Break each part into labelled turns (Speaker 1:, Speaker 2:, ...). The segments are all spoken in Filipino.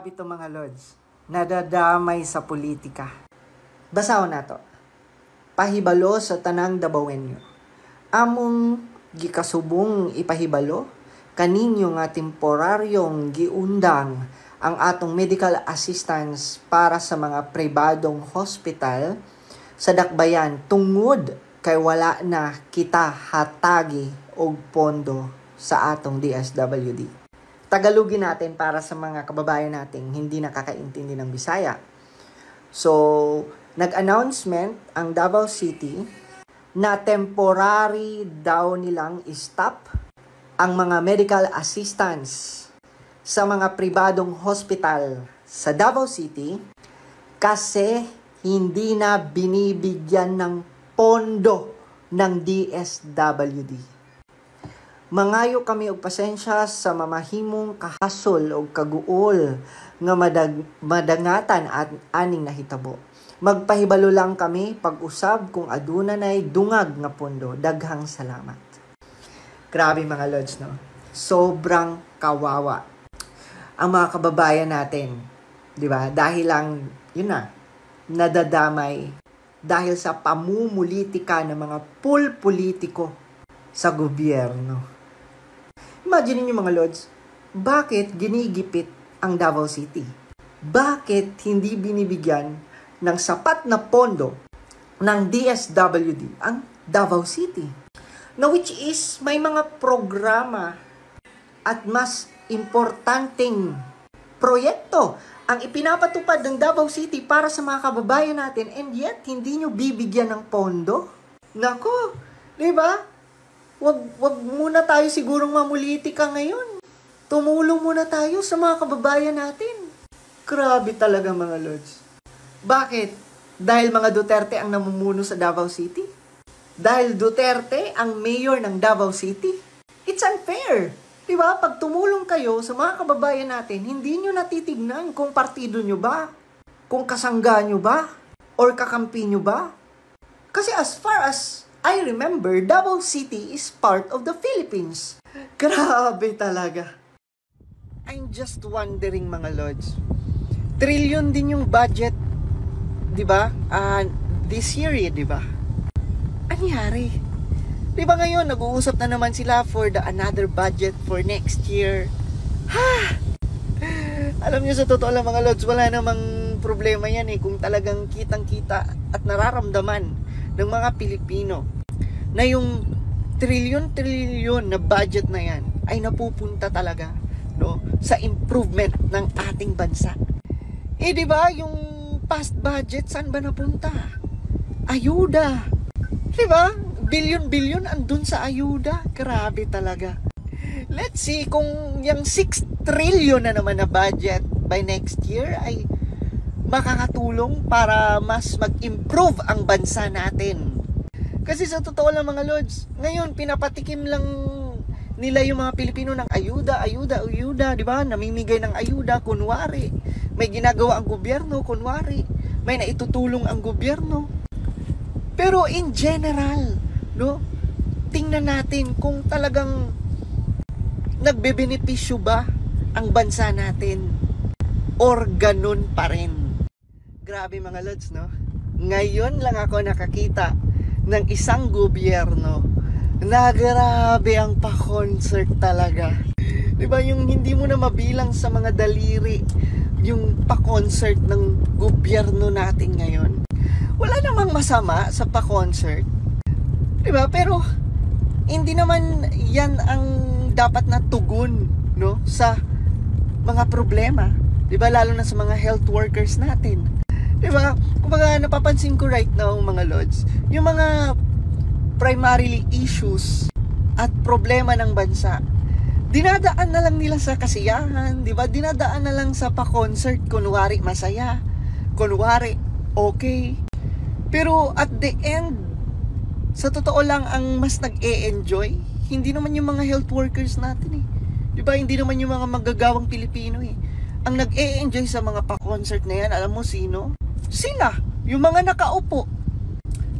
Speaker 1: Grabe to mga lods. Nadadamay sa politika. Basaw na to. Pahibalo sa tanang dabawenyo. Among gikasubong ipahibalo, kaninyo nga temporaryong giundang ang atong medical assistance para sa mga pribadong hospital sa dakbayan tungod kay wala na kita hatagi og pondo sa atong DSWD. Tagalogin natin para sa mga kababayan nating hindi nakakaintindi ng Bisaya. So, nag-announcement ang Davao City na temporary daw nilang stop ang mga medical assistance sa mga pribadong hospital sa Davao City kasi hindi na binibigyan ng pondo ng DSWD. Mangayo kami og pasensya sa mamahimong kahasol o kaguol nga madag, madangatan at aning nahitabo. Magpahibalo lang kami pag-usab kung aduna nay dungag nga pondo. Daghang salamat. Grabe mga lods, no? Sobrang kawawa. Ang mga kababayan natin, di ba? Dahil lang, yun na, nadadamay dahil sa pamumulitika ng mga pool sa gobyerno. Imagine niyo mga lords, bakit ginigipit ang Davao City? Bakit hindi binibigyan ng sapat na pondo ng DSWD ang Davao City? Na which is may mga programa at mas importanteng proyekto ang ipinapatupad ng Davao City para sa mga kababayan natin and yet hindi nyo bibigyan ng pondo? Nako, di ba? Wag, wag muna tayo sigurong mamulitika ngayon. Tumulong muna tayo sa mga kababayan natin. Grabe talaga mga lords. Bakit? Dahil mga Duterte ang namumuno sa Davao City? Dahil Duterte ang mayor ng Davao City? It's unfair. Di ba? Pag tumulong kayo sa mga kababayan natin, hindi nyo natitignan kung partido nyo ba, kung kasangga nyo ba, or kakampi nyo ba. Kasi as far as I remember Davao City is part of the Philippines. Grabe talaga. I'm just wondering mga lords. Trillion din yung budget, 'di ba? Uh, this year, eh, 'di ba? Anyari? 'Di ba ngayon nag-uusap na naman sila for the another budget for next year? Ha! Alam niyo sa totoo lang mga lords, wala namang problema yan eh kung talagang kitang-kita at nararamdaman ng mga Pilipino na yung trilyon-trilyon na budget na yan ay napupunta talaga no sa improvement ng ating bansa. Eh di ba yung past budget saan ba napunta? Ayuda. Di ba? Billion-billion andun sa ayuda. Grabe talaga. Let's see kung yung 6 trillion na naman na budget by next year ay makakatulong para mas mag-improve ang bansa natin. Kasi sa totoo lang mga lords, ngayon pinapatikim lang nila yung mga Pilipino ng ayuda, ayuda, ayuda, di ba? Namimigay ng ayuda, kunwari. May ginagawa ang gobyerno, kunwari. May naitutulong ang gobyerno. Pero in general, no? Tingnan natin kung talagang nagbebenepisyo ba ang bansa natin or ganun pa rin. Grabe mga lods, no? Ngayon lang ako nakakita ng isang gobyerno na grabe ang pa-concert talaga. 'Di ba yung hindi mo na mabilang sa mga daliri yung pa-concert ng gobyerno natin ngayon. Wala namang masama sa pa-concert. 'Di ba? Pero hindi naman 'yan ang dapat na tugon, no, sa mga problema. 'Di ba lalo na sa mga health workers natin. Diba? Kumbaga, napapansin ko right now, mga lords, yung mga primarily issues at problema ng bansa, dinadaan na lang nila sa kasiyahan, di ba? Dinadaan na lang sa pa-concert, kunwari masaya, kunwari okay. Pero at the end, sa totoo lang, ang mas nag-e-enjoy, hindi naman yung mga health workers natin eh. Di ba? Hindi naman yung mga magagawang Pilipino eh. Ang nag-e-enjoy sa mga pa-concert na yan, alam mo sino? Sila, yung mga nakaupo,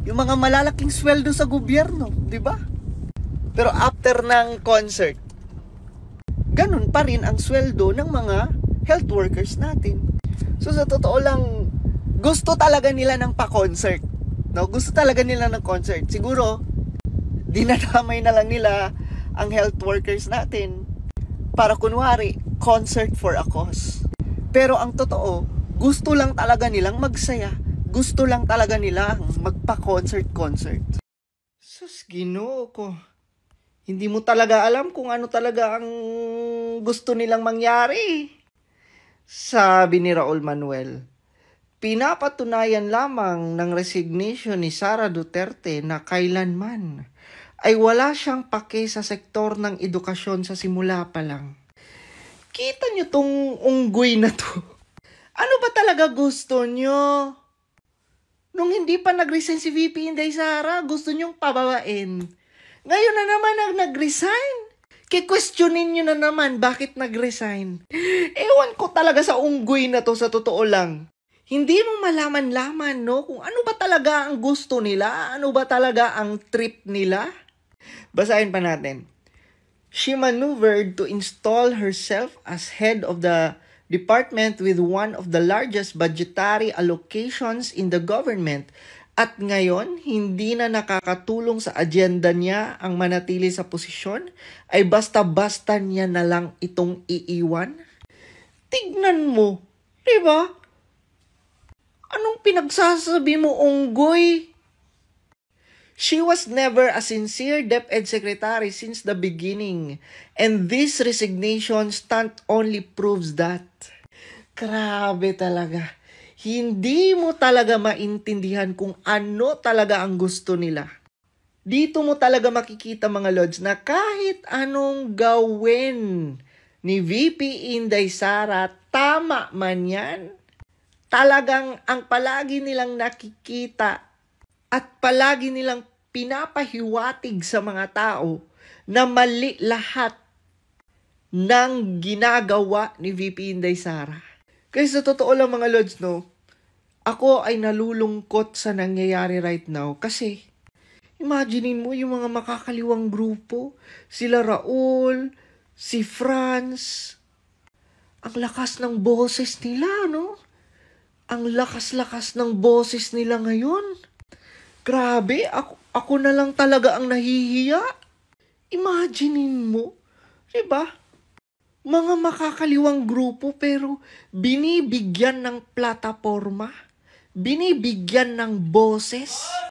Speaker 1: yung mga malalaking sweldo sa gobyerno, di ba? Pero after ng concert, ganun pa rin ang sweldo ng mga health workers natin. So sa totoo lang, gusto talaga nila ng pa-concert. No? Gusto talaga nila ng concert. Siguro, dinadamay na lang nila ang health workers natin para kunwari, concert for a cause. Pero ang totoo, gusto lang talaga nilang magsaya. Gusto lang talaga nilang magpa-concert-concert. Sus, ginoo ko. Hindi mo talaga alam kung ano talaga ang gusto nilang mangyari. Sabi ni Raul Manuel, pinapatunayan lamang ng resignation ni Sara Duterte na kailanman ay wala siyang pake sa sektor ng edukasyon sa simula pa lang. Kita niyo tong unggoy na to. Ano ba talaga gusto niyo? Nung hindi pa nag-resign si VP Inday Sara, gusto niyong pababain. Ngayon na naman ang nag-resign. Kikwestiyonin nyo na naman bakit nag-resign. Ewan ko talaga sa unggoy na to sa totoo lang. Hindi mo malaman-laman, no? Kung ano ba talaga ang gusto nila? Ano ba talaga ang trip nila? Basahin pa natin. She maneuvered to install herself as head of the department with one of the largest budgetary allocations in the government at ngayon hindi na nakakatulong sa agenda niya ang manatili sa posisyon ay basta-basta niya na lang itong iiwan? Tignan mo, 'di ba? Anong pinagsasabi mo, unggoy? She was never a sincere DepEd secretary since the beginning, and this resignation stunt only proves that. Grabe talaga. Hindi mo talaga maintindihan kung ano talaga ang gusto nila. Dito mo talaga makikita mga lods na kahit anong gawin ni VP Inday Sara, tama man yan. Talagang ang palagi nilang nakikita at palagi nilang pinapahiwatig sa mga tao na mali lahat ng ginagawa ni VP Inday Sara. Kasi sa totoo lang mga lods, no, ako ay nalulungkot sa nangyayari right now kasi imaginein mo yung mga makakaliwang grupo, sila Raul, si Franz, ang lakas ng boses nila, no? Ang lakas-lakas ng boses nila ngayon. Grabe, ako, ako na lang talaga ang nahihiya. Imaginein mo, 'di ba? Mga makakaliwang grupo pero binibigyan ng plataforma, binibigyan ng boses.